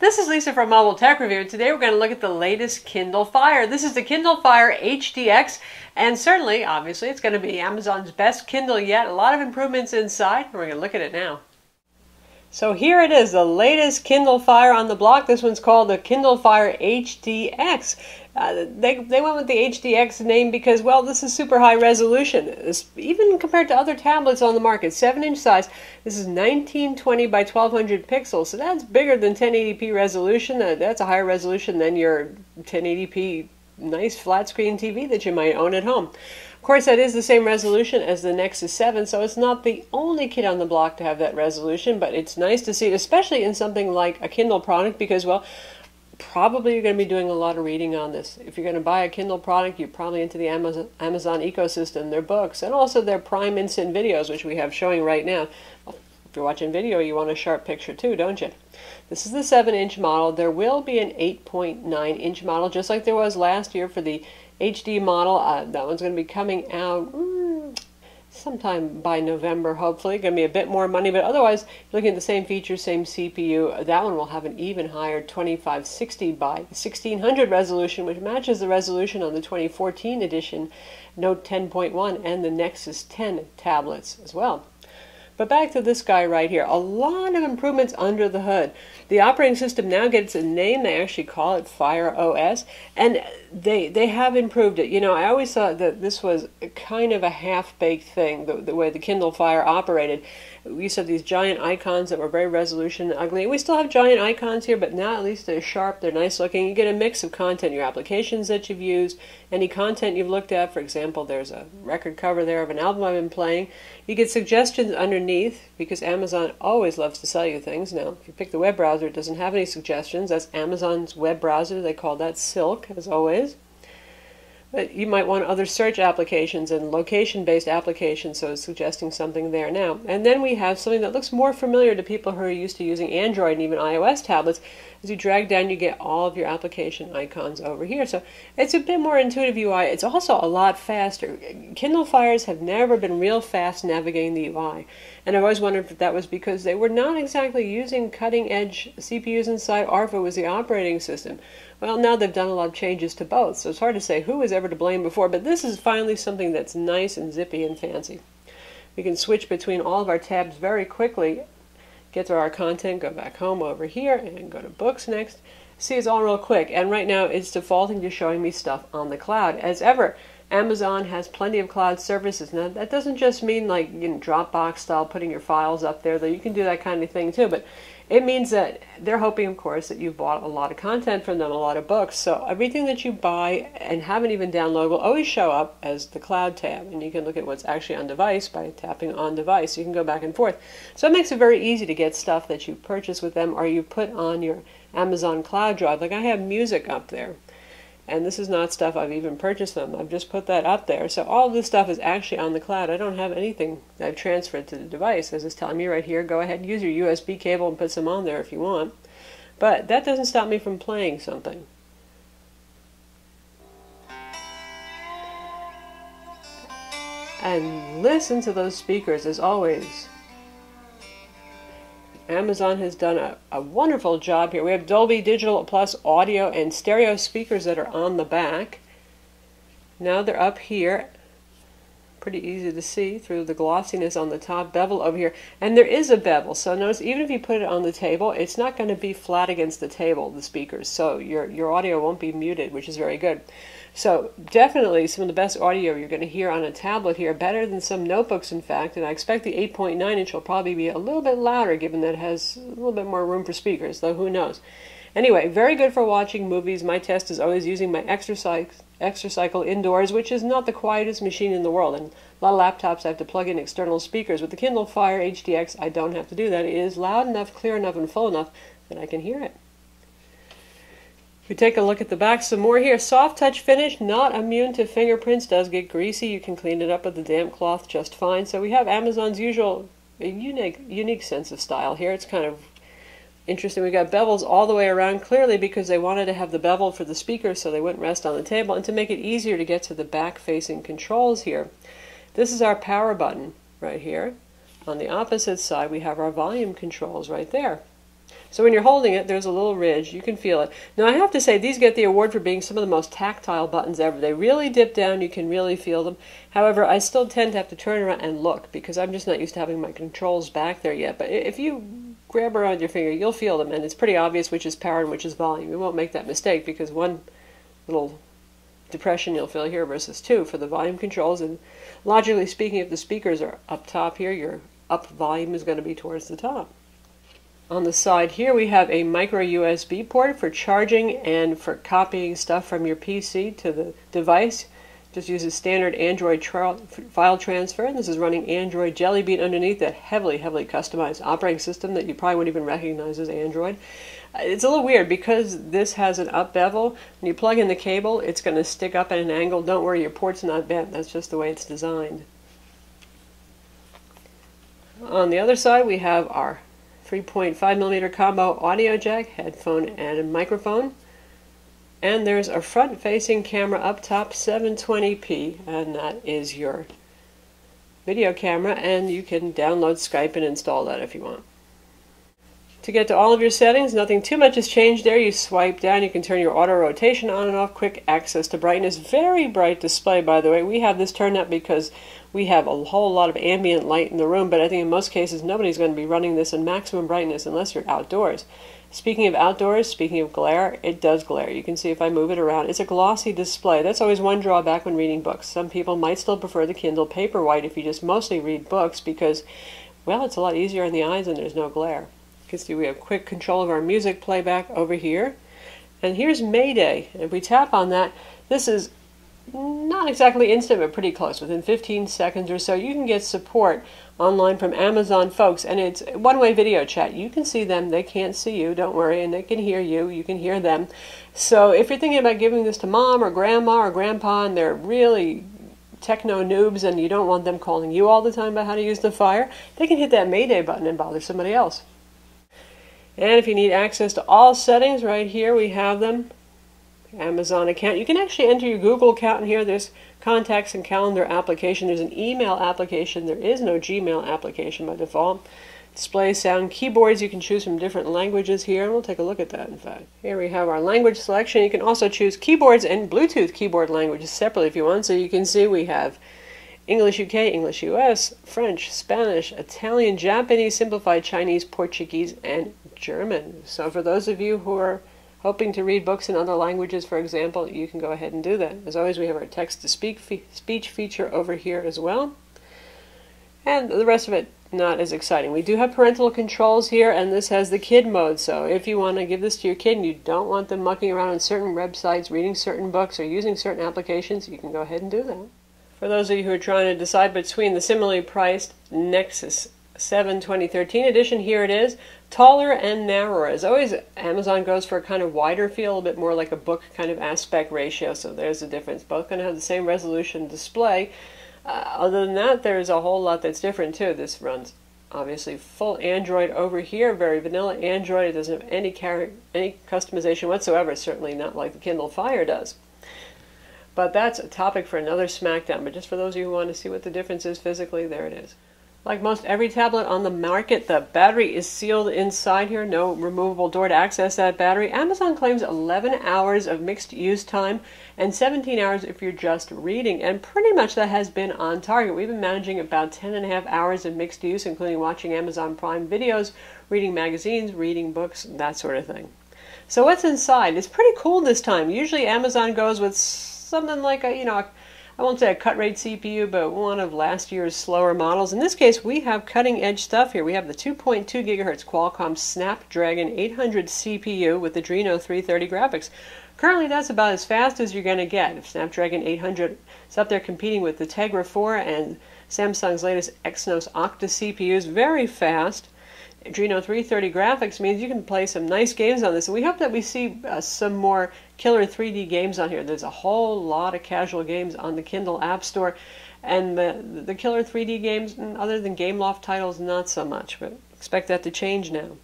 This is Lisa from Mobile Tech Review. and Today we're going to look at the latest Kindle Fire. This is the Kindle Fire HDX, and certainly, obviously, it's going to be Amazon's best Kindle yet. A lot of improvements inside. We're going to look at it now. So here it is, the latest Kindle Fire on the block. This one's called the Kindle Fire HDX. Uh, they, they went with the HDX name because, well, this is super high resolution. Even compared to other tablets on the market, 7 inch size. This is 1920 by 1200 pixels, so that's bigger than 1080p resolution. Uh, that's a higher resolution than your 1080p nice flat screen TV that you might own at home. Of course, that is the same resolution as the Nexus 7, so it's not the only kit on the block to have that resolution, but it's nice to see, it, especially in something like a Kindle product, because, well, probably you're going to be doing a lot of reading on this. If you're going to buy a Kindle product, you're probably into the Amazon, Amazon ecosystem, their books, and also their Prime Instant videos, which we have showing right now. If you're watching video, you want a sharp picture too, don't you? This is the 7 inch model. There will be an 8.9 inch model, just like there was last year for the HD model. Uh, that one's going to be coming out mm, sometime by November, hopefully. Going to be a bit more money, but otherwise, looking at the same features, same CPU, that one will have an even higher 2560 by 1600 resolution, which matches the resolution on the 2014 edition Note 10.1 and the Nexus 10 tablets as well. But back to this guy right here. A lot of improvements under the hood. The operating system now gets a name. They actually call it Fire OS, and they they have improved it. You know, I always thought that this was kind of a half-baked thing, the, the way the Kindle Fire operated we used to have these giant icons that were very resolution ugly. We still have giant icons here, but now at least they're sharp, they're nice looking. You get a mix of content, your applications that you've used, any content you've looked at. For example, there's a record cover there of an album I've been playing. You get suggestions underneath because Amazon always loves to sell you things. Now, if you pick the web browser, it doesn't have any suggestions. That's Amazon's web browser. They call that Silk, as always. But you might want other search applications and location-based applications, so it's suggesting something there now. And then we have something that looks more familiar to people who are used to using Android and even iOS tablets. As you drag down, you get all of your application icons over here. So it's a bit more intuitive UI. It's also a lot faster. Kindle Fires have never been real fast navigating the UI. And I've always wondered if that was because they were not exactly using cutting-edge CPUs inside, or if it was the operating system. Well, now they've done a lot of changes to both, so it's hard to say who was ever to blame before, but this is finally something that's nice and zippy and fancy. We can switch between all of our tabs very quickly, get to our content, go back home over here, and go to books next. See, it's all real quick, and right now it's defaulting to showing me stuff on the cloud. As ever, Amazon has plenty of cloud services. Now, that doesn't just mean like you know, Dropbox style putting your files up there, though you can do that kind of thing too, but it means that they're hoping, of course, that you've bought a lot of content from them, a lot of books. So everything that you buy and haven't even downloaded will always show up as the cloud tab. And you can look at what's actually on device by tapping on device. You can go back and forth. So it makes it very easy to get stuff that you purchase with them or you put on your Amazon Cloud Drive. Like I have music up there and this is not stuff I've even purchased them. I've just put that up there. So all this stuff is actually on the cloud. I don't have anything I've transferred to the device. As it's telling me right here, go ahead use your USB cable and put some on there if you want. But that doesn't stop me from playing something. And listen to those speakers as always. Amazon has done a, a wonderful job here. We have Dolby Digital Plus audio and stereo speakers that are on the back. Now they're up here. Pretty easy to see through the glossiness on the top bevel over here. And there is a bevel, so notice even if you put it on the table, it's not going to be flat against the table, the speakers, so your, your audio won't be muted, which is very good. So definitely some of the best audio you're going to hear on a tablet here, better than some notebooks in fact, and I expect the 8.9 inch will probably be a little bit louder given that it has a little bit more room for speakers, though who knows. Anyway, very good for watching movies. My test is always using my exercise Exercycle indoors, which is not the quietest machine in the world. And a lot of laptops I have to plug in external speakers. With the Kindle Fire HDX, I don't have to do that. It is loud enough, clear enough, and full enough that I can hear it. If We take a look at the back some more here. Soft touch finish, not immune to fingerprints, does get greasy. You can clean it up with a damp cloth just fine. So we have Amazon's usual unique unique sense of style here. It's kind of interesting. We got bevels all the way around, clearly because they wanted to have the bevel for the speaker so they wouldn't rest on the table and to make it easier to get to the back-facing controls here. This is our power button right here. On the opposite side, we have our volume controls right there. So when you're holding it, there's a little ridge. You can feel it. Now I have to say, these get the award for being some of the most tactile buttons ever. They really dip down. You can really feel them. However, I still tend to have to turn around and look because I'm just not used to having my controls back there yet. But if you grab around your finger, you'll feel them. And it's pretty obvious which is power and which is volume. You won't make that mistake because one little depression you'll feel here versus two for the volume controls. And logically speaking, if the speakers are up top here, your up volume is going to be towards the top. On the side here we have a micro USB port for charging and for copying stuff from your PC to the device. Just uses standard Android tra file transfer. And this is running Android Jelly Bean underneath that heavily, heavily customized operating system that you probably wouldn't even recognize as Android. Uh, it's a little weird because this has an up bevel. When you plug in the cable, it's going to stick up at an angle. Don't worry, your port's not bent. That's just the way it's designed. On the other side, we have our 3.5 millimeter combo audio jack, headphone, and microphone. And there's a front facing camera up top, 720p, and that is your video camera. And you can download Skype and install that if you want. To get to all of your settings, nothing too much has changed there. You swipe down, you can turn your auto rotation on and off, quick access to brightness. Very bright display, by the way. We have this turned up because we have a whole lot of ambient light in the room, but I think in most cases nobody's going to be running this in maximum brightness unless you're outdoors. Speaking of outdoors, speaking of glare, it does glare. You can see if I move it around. It's a glossy display. That's always one drawback when reading books. Some people might still prefer the Kindle Paperwhite if you just mostly read books because, well, it's a lot easier on the eyes and there's no glare. You can see we have quick control of our music playback over here. And here's Mayday. If we tap on that, this is not exactly instant, but pretty close. Within 15 seconds or so, you can get support online from Amazon folks, and it's one-way video chat. You can see them; they can't see you. Don't worry, and they can hear you. You can hear them. So if you're thinking about giving this to mom or grandma or grandpa, and they're really techno noobs, and you don't want them calling you all the time about how to use the fire, they can hit that Mayday button and bother somebody else. And if you need access to all settings, right here we have them. Amazon account. You can actually enter your Google account in here. There's contacts and calendar application. There's an email application. There is no Gmail application by default. Display sound keyboards. You can choose from different languages here, and we'll take a look at that in fact. Here we have our language selection. You can also choose keyboards and Bluetooth keyboard languages separately if you want. So you can see we have English UK, English US, French, Spanish, Italian, Japanese, Simplified Chinese, Portuguese, and German. So for those of you who are hoping to read books in other languages, for example, you can go ahead and do that. As always, we have our text-to-speak fe speech feature over here as well. And the rest of it, not as exciting. We do have parental controls here, and this has the kid mode. So if you want to give this to your kid and you don't want them mucking around on certain websites, reading certain books, or using certain applications, you can go ahead and do that. For those of you who are trying to decide between the similarly priced Nexus 7 2013 edition, here it is taller and narrower. As always, Amazon goes for a kind of wider feel, a bit more like a book kind of aspect ratio, so there's a difference. Both going to have the same resolution display. Uh, other than that, there's a whole lot that's different too. This runs obviously full Android over here, very vanilla Android. It doesn't have any, any customization whatsoever, certainly not like the Kindle Fire does. But that's a topic for another SmackDown. But just for those of you who want to see what the difference is physically, there it is. Like most every tablet on the market, the battery is sealed inside here. No removable door to access that battery. Amazon claims 11 hours of mixed use time and 17 hours if you're just reading. And pretty much that has been on target. We've been managing about 10 and a half hours of mixed use, including watching Amazon Prime videos, reading magazines, reading books, that sort of thing. So what's inside? It's pretty cool this time. Usually Amazon goes with something like a, you know, a I won't say a cut rate CPU, but one of last year's slower models. In this case, we have cutting edge stuff here. We have the 2.2 gigahertz Qualcomm Snapdragon 800 CPU with Adreno 330 graphics. Currently, that's about as fast as you're going to get. If Snapdragon 800 is up there competing with the Tegra 4 and Samsung's latest Exynos Octa CPUs, very fast. Adreno 330 graphics means you can play some nice games on this. And we hope that we see uh, some more killer 3D games on here. There's a whole lot of casual games on the Kindle App Store. And the, the killer 3D games, other than Gameloft titles, not so much. But expect that to change now.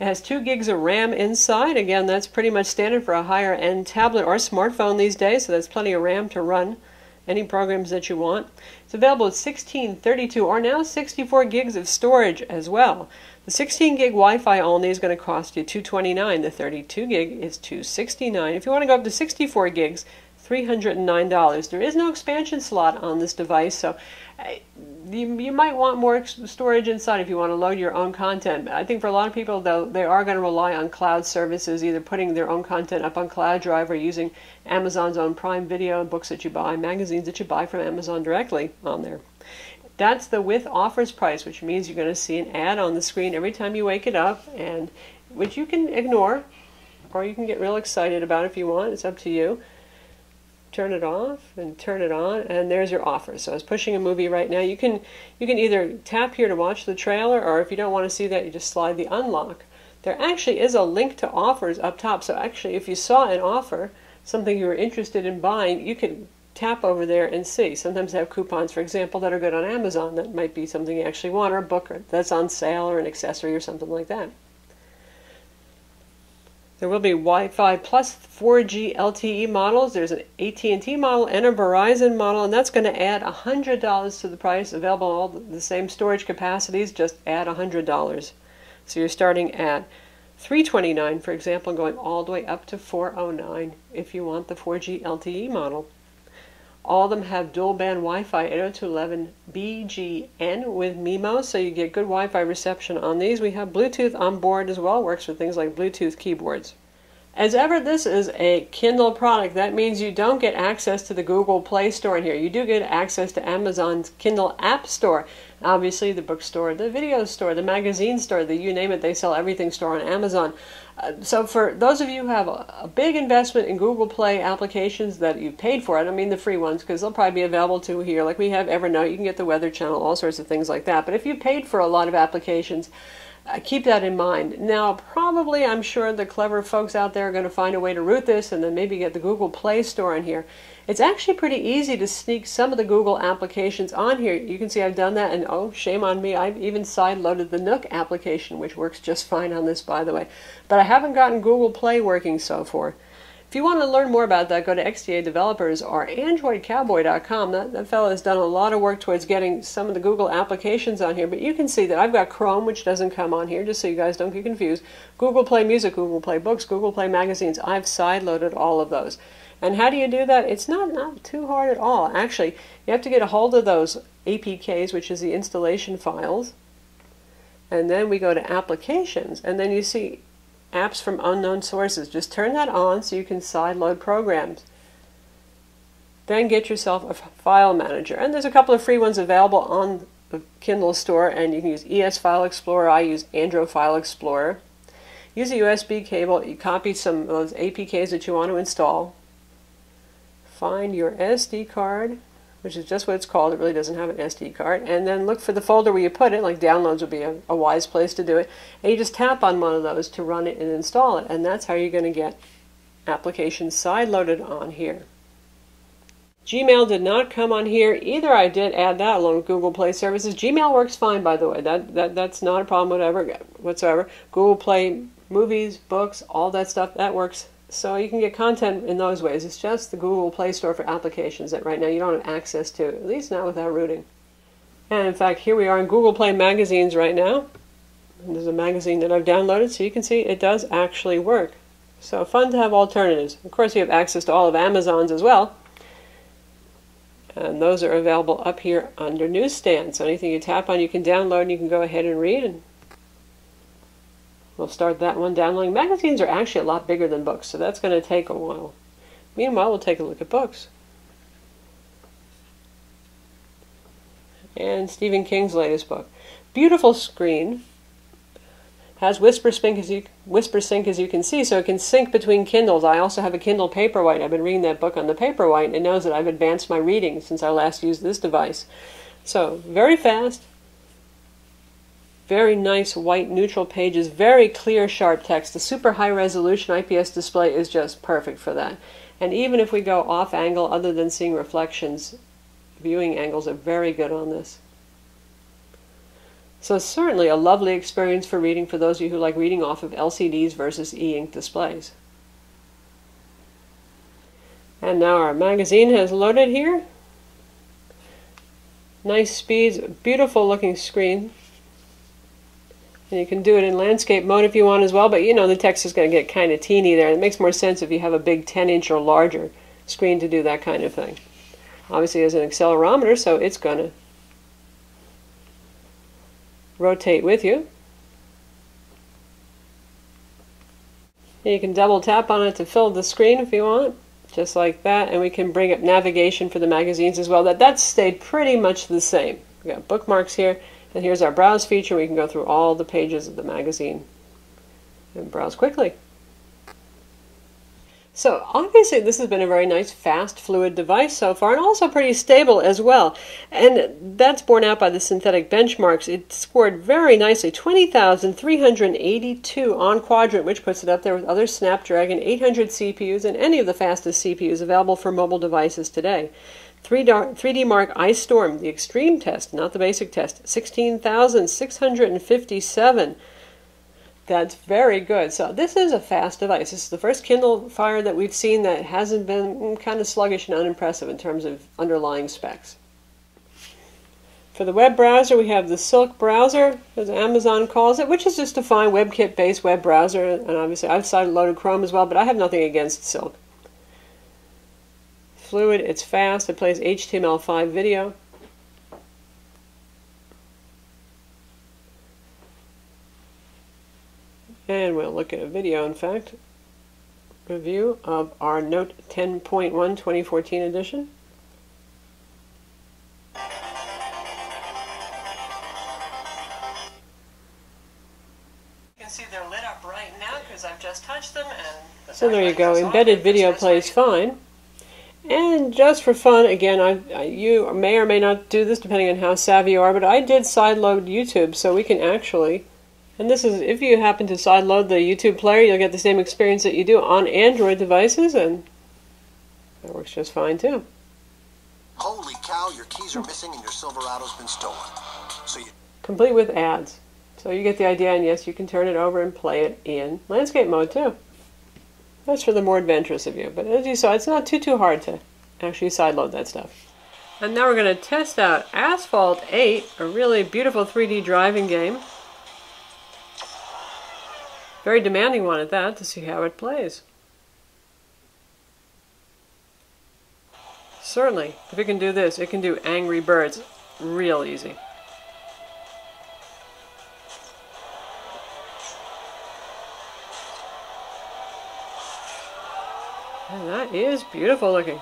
It has 2 gigs of RAM inside. Again, that's pretty much standard for a higher end tablet or smartphone these days, so that's plenty of RAM to run any programs that you want. It's available with 16, 32, or now 64 gigs of storage as well. The 16 gig Wi-Fi only is going to cost you 229. The 32 gig is 269. If you want to go up to 64 gigs, $309. There is no expansion slot on this device, so uh, you, you might want more storage inside if you want to load your own content. I think for a lot of people, though, they are going to rely on cloud services, either putting their own content up on Cloud Drive or using Amazon's own Prime Video, and books that you buy, magazines that you buy from Amazon directly on there. That's the with offers price, which means you're going to see an ad on the screen every time you wake it up, and which you can ignore, or you can get real excited about if you want. It's up to you turn it off and turn it on and there's your offer. So i was pushing a movie right now. You can you can either tap here to watch the trailer or if you don't want to see that you just slide the unlock. There actually is a link to offers up top so actually if you saw an offer something you were interested in buying you can tap over there and see. Sometimes they have coupons for example that are good on amazon that might be something you actually want or a book that's on sale or an accessory or something like that there will be Wi-Fi plus 4G LTE models. There's an AT&T model and a Verizon model, and that's going to add $100 to the price. Available all the same storage capacities, just add $100. So you're starting at 329 for example, going all the way up to 409 if you want the 4G LTE model. All of them have dual band Wi-Fi 802.11bgn with MIMO, so you get good Wi-Fi reception on these. We have Bluetooth on board as well, works for things like Bluetooth keyboards. As ever, this is a Kindle product. That means you don't get access to the Google Play Store in here. You do get access to Amazon's Kindle App Store. Obviously, the bookstore, the video store, the magazine store, the you name it, they sell everything store on Amazon. Uh, so for those of you who have a, a, big investment in Google Play applications that you've paid for, I don't mean the free ones because they'll probably be available to here. Like we have Evernote, you can get the Weather Channel, all sorts of things like that. But if you paid for a lot of applications, keep that in mind. Now, probably, I'm sure the clever folks out there are going to find a way to root this and then maybe get the Google Play Store in here. It's actually pretty easy to sneak some of the Google applications on here. You can see I've done that, and oh, shame on me, I've even side-loaded the Nook application, which works just fine on this, by the way. But I haven't gotten Google Play working so far. If you want to learn more about that, go to XDA Developers or AndroidCowboy.com. That, that fellow has done a lot of work towards getting some of the Google applications on here. But you can see that I've got Chrome, which doesn't come on here, just so you guys don't get confused. Google Play Music, Google Play Books, Google Play Magazines. I've side-loaded all of those. And how do you do that? It's not, not too hard at all. Actually, you have to get a hold of those APKs, which is the installation files. And then we go to applications, and then you see apps from unknown sources. Just turn that on so you can sideload programs. Then get yourself a file manager. And there's a couple of free ones available on the Kindle store, and you can use ES File Explorer. I use Andro File Explorer. Use a USB cable. You copy some of those APKs that you want to install find your SD card, which is just what it's called. It really doesn't have an SD card. And then look for the folder where you put it, like downloads would be a, a wise place to do it. And you just tap on one of those to run it and install it. And that's how you're going to get applications side-loaded on here. Gmail did not come on here either. I did add that along with Google Play services. Gmail works fine, by the way. That, that That's not a problem whatever, whatsoever. Google Play movies, books, all that stuff, that works so you can get content in those ways. It's just the Google Play Store for applications that right now you don't have access to, at least not without rooting. And in fact, here we are in Google Play Magazines right now. And there's a magazine that I've downloaded, so you can see it does actually work. So fun to have alternatives. Of course, you have access to all of Amazon's as well. And those are available up here under Newsstand. So anything you tap on, you can download and you can go ahead and read. And We'll start that one downloading. Magazines are actually a lot bigger than books, so that's going to take a while. Meanwhile, we'll take a look at books. And Stephen King's latest book. Beautiful screen. Has Whisper Sync as you Whisper Sync as you can see, so it can sync between Kindles. I also have a Kindle Paperwhite. I've been reading that book on the Paperwhite, and it knows that I've advanced my reading since I last used this device. So very fast, very nice white neutral pages, very clear sharp text. The super high resolution IPS display is just perfect for that. And even if we go off angle other than seeing reflections, viewing angles are very good on this. So certainly a lovely experience for reading for those of you who like reading off of LCDs versus e-ink displays. And now our magazine has loaded here. Nice speeds, beautiful looking screen. And you can do it in landscape mode if you want as well, but you know the text is going to get kind of teeny there. It makes more sense if you have a big 10 inch or larger screen to do that kind of thing. Obviously it has an accelerometer, so it's going to rotate with you. And you can double tap on it to fill the screen if you want, just like that. And we can bring up navigation for the magazines as well. That That's stayed pretty much the same. We got bookmarks here. And here's our browse feature. We can go through all the pages of the magazine and browse quickly. So obviously this has been a very nice, fast, fluid device so far, and also pretty stable as well. And that's borne out by the synthetic benchmarks. It scored very nicely, 20,382 on Quadrant, which puts it up there with other Snapdragon 800 CPUs and any of the fastest CPUs available for mobile devices today. 3D Mark Ice Storm, the extreme test, not the basic test, 16,657 that's very good. So this is a fast device. This is the first Kindle Fire that we've seen that hasn't been kind of sluggish and unimpressive in terms of underlying specs. For the web browser, we have the Silk browser, as Amazon calls it, which is just a fine WebKit-based web browser. And obviously, I've side-loaded Chrome as well, but I have nothing against Silk. Fluid, it's fast. It plays HTML5 video. And we'll look at a video, in fact, review of our Note 10.1 2014 edition. You can see they're lit up right now because I've just touched them. and So there you go. Embedded video plays fine. And just for fun, again, I, I, you may or may not do this depending on how savvy you are, but I did sideload YouTube so we can actually and this is, if you happen to sideload the YouTube player, you'll get the same experience that you do on Android devices, and that works just fine too. Holy cow, your keys are missing and your Silverado's been stolen. So you... Complete with ads. So you get the idea, and yes, you can turn it over and play it in landscape mode too. That's for the more adventurous of you. But as you saw, it's not too, too hard to actually sideload that stuff. And now we're going to test out Asphalt 8, a really beautiful 3D driving game. Very demanding one at that to see how it plays. Certainly, if it can do this, it can do Angry Birds real easy. And is beautiful looking.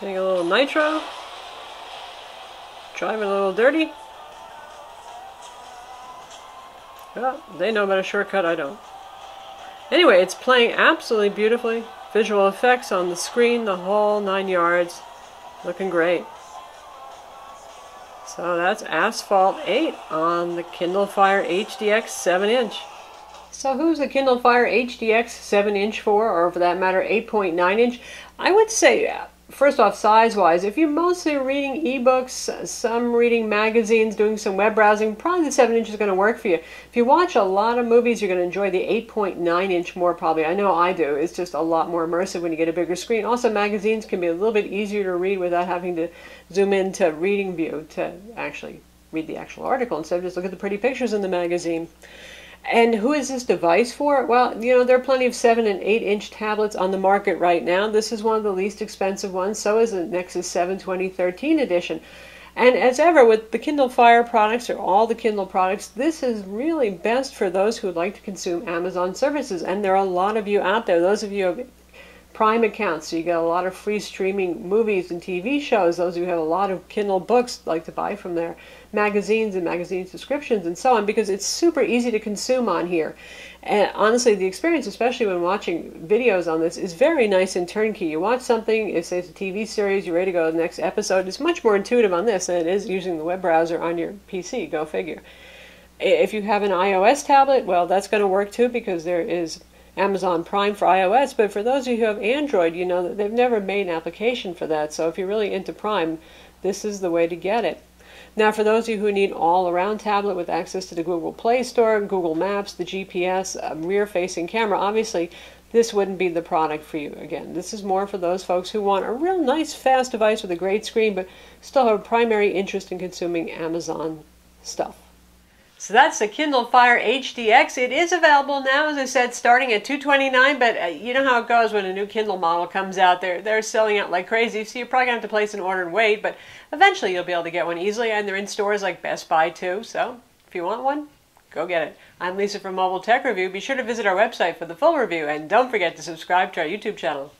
Getting a little nitro. Driving a little dirty. Well, they know about a shortcut, I don't. Anyway, it's playing absolutely beautifully. Visual effects on the screen, the whole nine yards. Looking great. So that's Asphalt 8 on the Kindle Fire HDX 7-inch. So who's the Kindle Fire HDX 7-inch for, or for that matter 8.9-inch? I would say uh, first off, size wise, if you're mostly reading ebooks, uh, some reading magazines, doing some web browsing, probably the 7 inch is going to work for you. If you watch a lot of movies, you're going to enjoy the 8.9 inch more probably. I know I do. It's just a lot more immersive when you get a bigger screen. Also, magazines can be a little bit easier to read without having to zoom into reading view to actually read the actual article instead of just look at the pretty pictures in the magazine. And who is this device for? Well, you know, there are plenty of 7 and 8 inch tablets on the market right now. This is one of the least expensive ones. So is the Nexus 7 2013 edition. And as ever with the Kindle Fire products or all the Kindle products, this is really best for those who would like to consume Amazon services. And there are a lot of you out there. Those of you who have Prime accounts, so you get a lot of free streaming movies and TV shows. Those who have a lot of Kindle books like to buy from there magazines and magazine subscriptions and so on because it's super easy to consume on here. And honestly, the experience, especially when watching videos on this, is very nice and turnkey. You watch something, if it's a TV series, you're ready to go to the next episode. It's much more intuitive on this than it is using the web browser on your PC. Go figure. If you have an iOS tablet, well, that's going to work too because there is Amazon Prime for iOS. But for those of you who have Android, you know that they've never made an application for that. So if you're really into Prime, this is the way to get it. Now, for those of you who need all-around tablet with access to the Google Play Store, Google Maps, the GPS, a rear-facing camera, obviously this wouldn't be the product for you. Again, this is more for those folks who want a real nice, fast device with a great screen, but still have a primary interest in consuming Amazon stuff. So that's the Kindle Fire HDX. It is available now, as I said, starting at 229. But uh, you know how it goes when a new Kindle model comes out. They're they're selling out like crazy. So you're probably gonna have to place an order and wait. But eventually you'll be able to get one easily, and they're in stores like Best Buy too. So if you want one, go get it. I'm Lisa from Mobile Tech Review. Be sure to visit our website for the full review, and don't forget to subscribe to our YouTube channel.